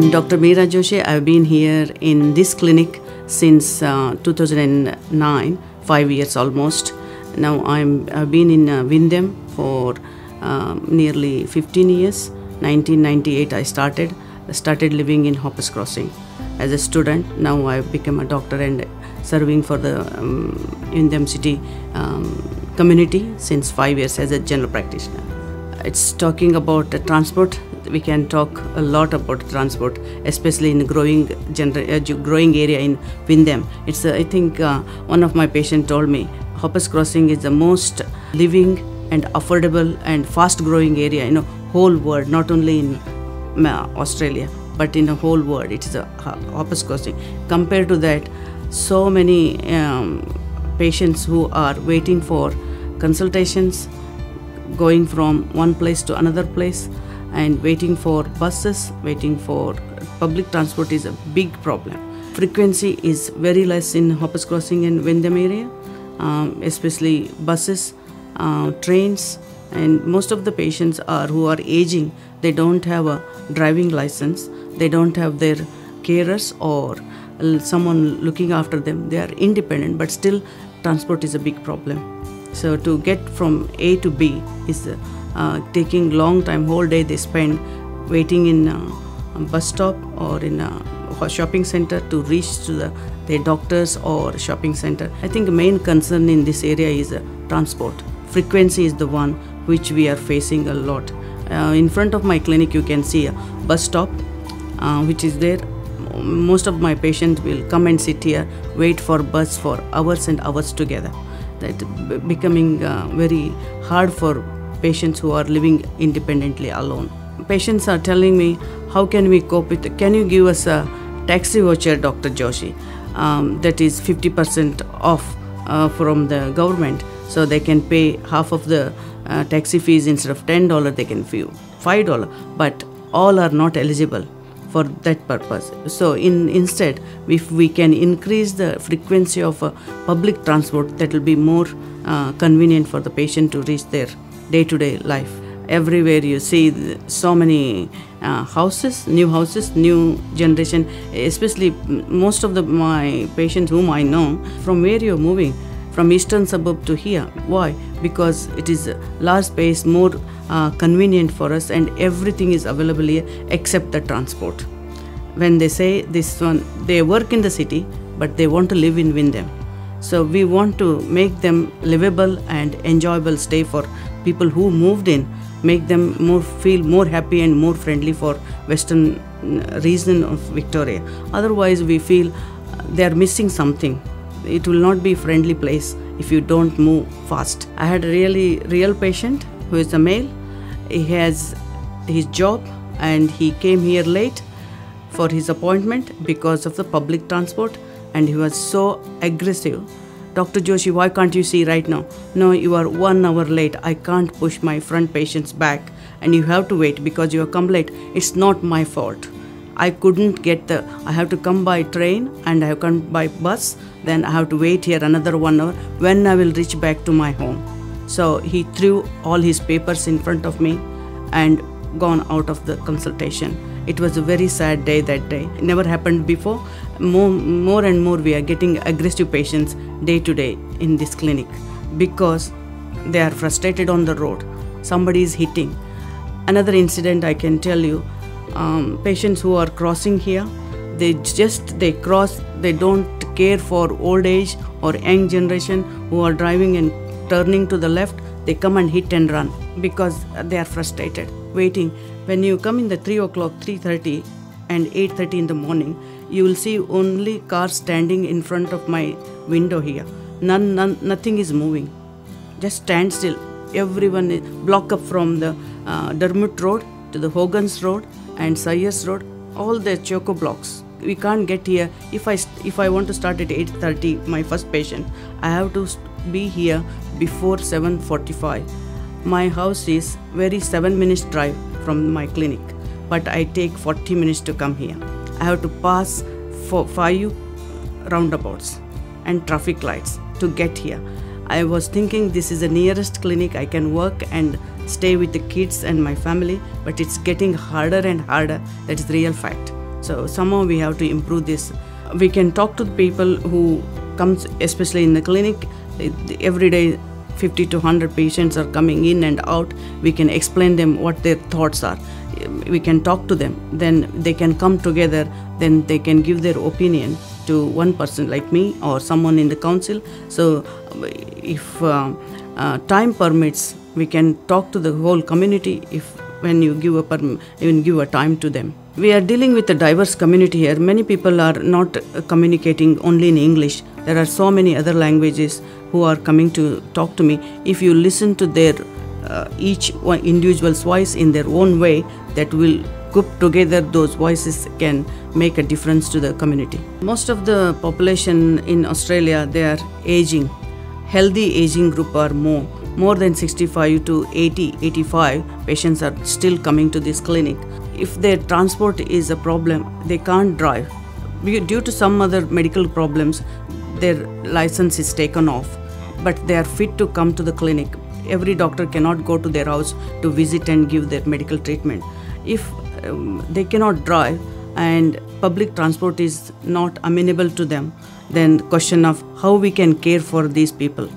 I'm Dr. Meera Joshi. I've been here in this clinic since uh, 2009, five years almost. Now I'm, I've been in uh, Wyndham for um, nearly 15 years. 1998 I started. I started living in Hoppers Crossing as a student. Now I've become a doctor and serving for the um, Wyndham City um, community since five years as a general practitioner. It's talking about uh, transport. We can talk a lot about transport, especially in growing uh, growing area in Wyndham. It's uh, I think uh, one of my patients told me Hoppers Crossing is the most living and affordable and fast growing area in a whole world, not only in uh, Australia but in the whole world. It is a Hoppers Crossing. Compared to that, so many um, patients who are waiting for consultations going from one place to another place and waiting for buses, waiting for public transport is a big problem. Frequency is very less in Hoppers Crossing and Wyndham area, um, especially buses, uh, trains, and most of the patients are who are aging. They don't have a driving license. They don't have their carers or someone looking after them. They are independent, but still transport is a big problem. So to get from A to B is uh, uh, taking long time. Whole day they spend waiting in a bus stop or in a shopping center to reach to the their doctors or shopping center. I think the main concern in this area is transport. Frequency is the one which we are facing a lot. Uh, in front of my clinic, you can see a bus stop uh, which is there most of my patients will come and sit here wait for bus for hours and hours together that becoming uh, very hard for patients who are living independently alone. Patients are telling me how can we cope with can you give us a taxi voucher dr joshi? Um, that is 50% off uh, from the government. So they can pay half of the uh, taxi fees instead of $10 they can pay $5 but all are not eligible for that purpose. So, in instead, if we can increase the frequency of uh, public transport, that will be more uh, convenient for the patient to reach their day-to-day life. Everywhere you see so many uh, houses, new houses, new generation. Especially most of the my patients whom I know, from where you're moving, from eastern suburb to here. Why? Because it is a large space, more uh, convenient for us, and everything is available here except the transport. When they say this one, they work in the city, but they want to live in Wyndham. So we want to make them livable and enjoyable stay for people who moved in, make them more feel more happy and more friendly for Western mm, region of Victoria. Otherwise, we feel uh, they are missing something. It will not be friendly place if you don't move fast. I had a really real patient who is a male. He has his job and he came here late for his appointment because of the public transport and he was so aggressive dr joshi why can't you see right now no you are one hour late i can't push my front patients back and you have to wait because you have come late it's not my fault I couldn't get the. I have to come by train and I have come by bus. Then I have to wait here another one hour. When I will reach back to my home, so he threw all his papers in front of me, and gone out of the consultation. It was a very sad day that day. It never happened before. More, more and more we are getting aggressive patients day to day in this clinic because they are frustrated on the road. Somebody is hitting. Another incident I can tell you um, patients who are crossing here they just they cross they don't care for old age or young generation who are driving and turning to the left they come and hit and run because they are frustrated waiting when you come in the 3 o'clock 3.30 and 8.30 in the morning you will see only cars standing in front of my window here. None, none nothing is moving. Just stand still. Everyone is block up from the uh, Derrimut road to the hogan's road and sayers road. All the choco blocks. We can't get here. If i if i want to start at 8.30 my first patient i have to be here before 7.45 my house is very 7 minutes drive from my clinic but i take 40 minutes to come here i have to pass for five roundabouts and traffic lights to get here i was thinking this is the nearest clinic i can work and stay with the kids and my family but it's getting harder and harder that is the real fact So somehow we have to improve this. We can talk to the people who comes, especially in the clinic. Every day, 50 to 100 patients are coming in and out. We can explain them what their thoughts are. We can talk to them. Then they can come together. Then they can give their opinion to one person like me or someone in the council. So if uh, uh, time permits, we can talk to the whole community if when you give a even give a time to them we are dealing with a diverse community here many people are not communicating only in english there are so many other languages who are coming to talk to me. If you listen to their uh, each one individual's voice in their own way that will group together those voices can make a difference to the community. Most of the population in australia they are aging. Healthy aging group are more more than 65 to 80 85 patients are still coming to this clinic. If their transport is a problem they can't drive. Due to some other medical problems their license is taken off but they are fit to come to the clinic. Every doctor cannot go to their house to visit and give their medical treatment. If um, they cannot drive and public transport is not amenable to them then question of how we can care for these people.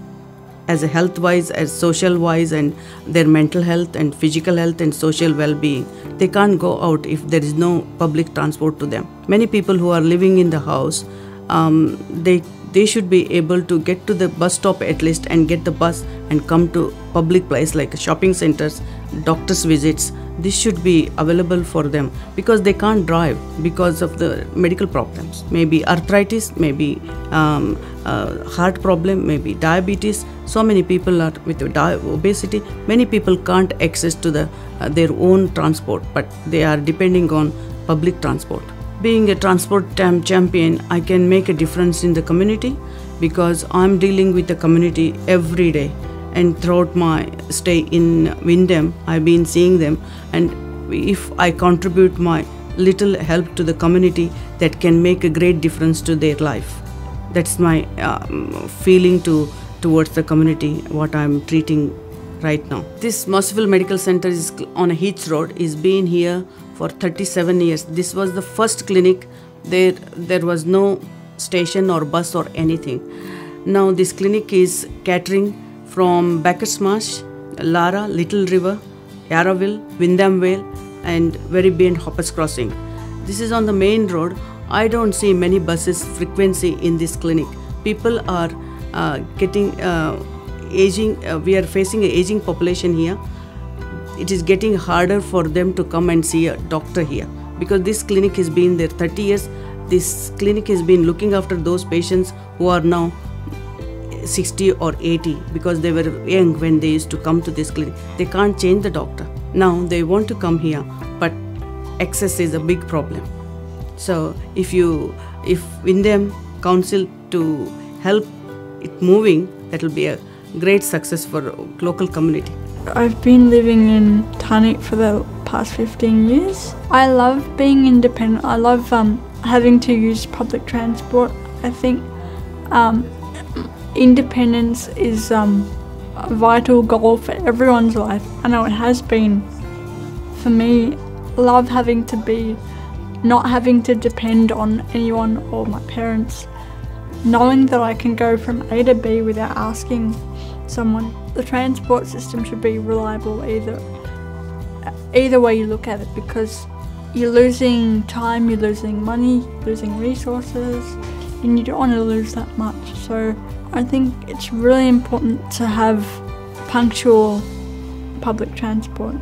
As a health wise as social wise and their mental health and physical health and social well-being they can't go out if there is no public transport to them. Many people who are living in the house um, they they should be able to get to the bus stop at least and get the bus and come to public place like shopping centers doctors visits. This should be available for them because they can't drive because of the medical problems. Maybe arthritis maybe um, uh, heart problem maybe diabetes. So many people are with obesity. Many people can't access to the uh, their own transport but they are depending on public transport being a transport champion i can make a difference in the community because i'm dealing with the community every day and throughout my stay in Wyndham, I've been seeing them. And if I contribute my little help to the community, that can make a great difference to their life. That's my um, feeling to towards the community. What I'm treating right now. This Merciful Medical Center is on a Heath Road. is been here for 37 years. This was the first clinic. There there was no station or bus or anything. Now this clinic is catering from Bacchus Marsh, Lara, Little River, Yarraville, Wyndham Vale, and very beyond Hoppers Crossing. This is on the main road. I don't see many buses frequency in this clinic. People are uh, getting uh, aging. Uh, we are facing an aging population here. It is getting harder for them to come and see a doctor here because this clinic has been there 30 years. This clinic has been looking after those patients who are now 60 or 80 because they were young when they used to come to this clinic. They can't change the doctor. Now they want to come here, but access is a big problem. So if you, if Wyndham Council to help it moving, that will be a great success for local community. I've been living in Tarneit for the past 15 years. I love being independent. I love um, having to use public transport. I think um, independence is um, a vital goal for everyone's life. I know it has been for me. Love having to be, not having to depend on anyone or my parents. Knowing that I can go from A to B without asking someone. The transport system should be reliable either either way you look at it because you're losing time, you're losing money, losing resources, and you don't want to lose that much. So I think it's really important to have punctual public transport.